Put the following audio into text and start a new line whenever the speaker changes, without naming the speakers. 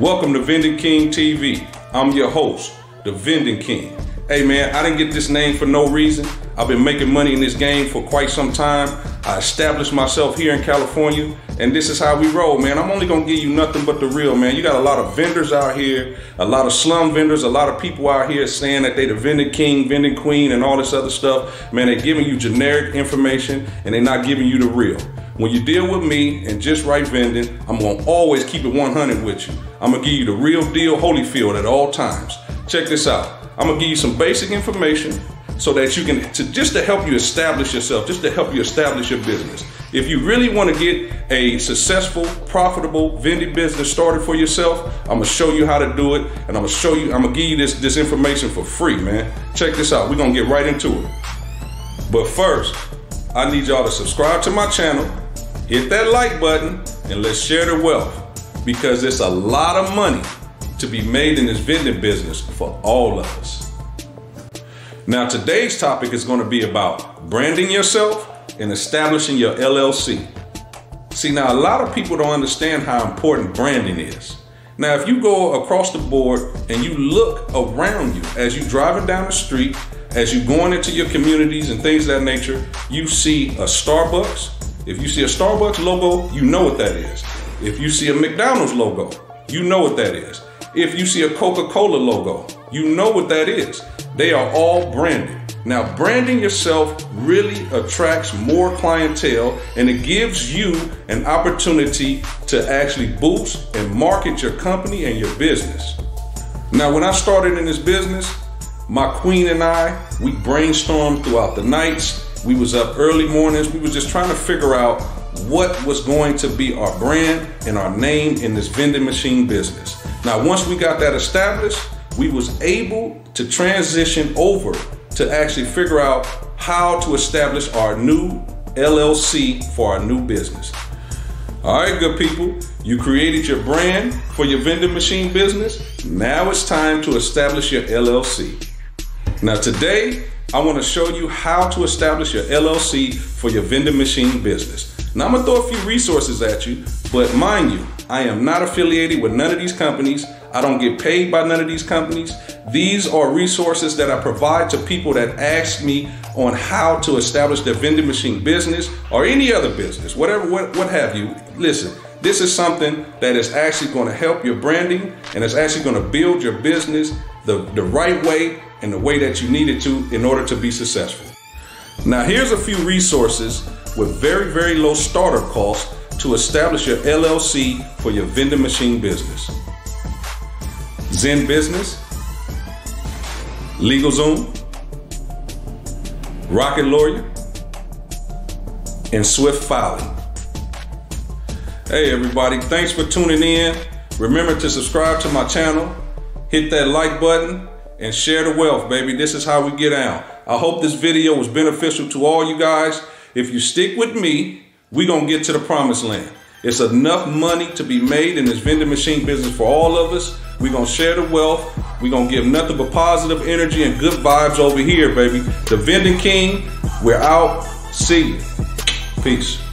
Welcome to Vending King TV. I'm your host, the Vending King. Hey man, I didn't get this name for no reason. I've been making money in this game for quite some time. I established myself here in California, and this is how we roll, man. I'm only gonna give you nothing but the real, man. You got a lot of vendors out here, a lot of slum vendors, a lot of people out here saying that they the vending king, vending queen, and all this other stuff. Man, they're giving you generic information and they're not giving you the real. When you deal with me and just right vending, I'm gonna always keep it 100 with you. I'm gonna give you the real deal Holyfield at all times. Check this out. I'm gonna give you some basic information so that you can, to, just to help you establish yourself, just to help you establish your business. If you really want to get a successful, profitable vending business started for yourself, I'm gonna show you how to do it, and I'm gonna show you, I'm gonna give you this, this information for free, man. Check this out. We're gonna get right into it. But first, I need y'all to subscribe to my channel, hit that like button, and let's share the wealth because it's a lot of money to be made in this vending business for all of us. Now, today's topic is going to be about branding yourself and establishing your LLC. See, now a lot of people don't understand how important branding is. Now, if you go across the board and you look around you as you driving down the street, as you going into your communities and things of that nature, you see a Starbucks, if you see a Starbucks logo, you know what that is. If you see a McDonald's logo, you know what that is. If you see a Coca Cola logo, you know what that is. They are all branded. Now, branding yourself really attracts more clientele and it gives you an opportunity to actually boost and market your company and your business. Now, when I started in this business, my queen and I, we brainstormed throughout the nights we was up early mornings. We was just trying to figure out what was going to be our brand and our name in this vending machine business. Now, once we got that established, we was able to transition over to actually figure out how to establish our new LLC for our new business. All right, good people, you created your brand for your vending machine business. Now it's time to establish your LLC. Now, today, I want to show you how to establish your LLC for your vending machine business. Now, I'm going to throw a few resources at you, but mind you, I am not affiliated with none of these companies. I don't get paid by none of these companies. These are resources that I provide to people that ask me on how to establish their vending machine business or any other business, whatever, what, what have you. Listen, this is something that is actually going to help your branding and it's actually going to build your business the, the right way and the way that you need it to in order to be successful. Now, here's a few resources with very, very low startup costs to establish your LLC for your vending machine business. ZenBusiness, LegalZoom, Rocket Lawyer, and Swyft Filing. Hey everybody, thanks for tuning in. Remember to subscribe to my channel, hit that like button, and share the wealth, baby. This is how we get out. I hope this video was beneficial to all you guys. If you stick with me, we going to get to the promised land. It's enough money to be made in this vending machine business for all of us. We're going to share the wealth. We're going to give nothing but positive energy and good vibes over here, baby. The Vending King, we're out. See you. Peace.